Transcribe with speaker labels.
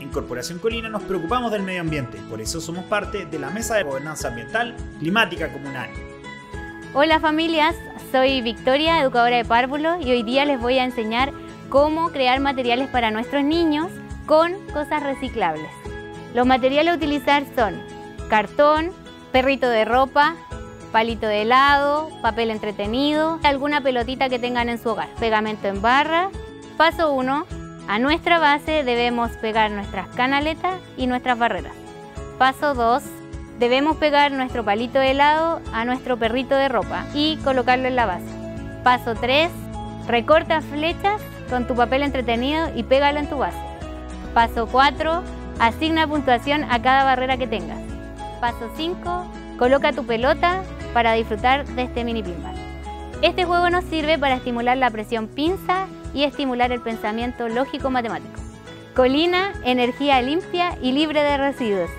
Speaker 1: En Corporación Colina nos preocupamos del medio ambiente, por eso somos parte de la Mesa de Gobernanza Ambiental Climática Comunal.
Speaker 2: Hola familias, soy Victoria, educadora de párvulos y hoy día les voy a enseñar cómo crear materiales para nuestros niños con cosas reciclables. Los materiales a utilizar son cartón, perrito de ropa, palito de helado, papel entretenido, alguna pelotita que tengan en su hogar, pegamento en barra. Paso 1. A nuestra base debemos pegar nuestras canaletas y nuestras barreras. Paso 2. Debemos pegar nuestro palito de helado a nuestro perrito de ropa y colocarlo en la base. Paso 3. Recorta flechas con tu papel entretenido y pégalo en tu base. Paso 4. Asigna puntuación a cada barrera que tengas. Paso 5. Coloca tu pelota para disfrutar de este mini pinball. Este juego nos sirve para estimular la presión pinza y estimular el pensamiento lógico-matemático. Colina, energía limpia y libre de residuos.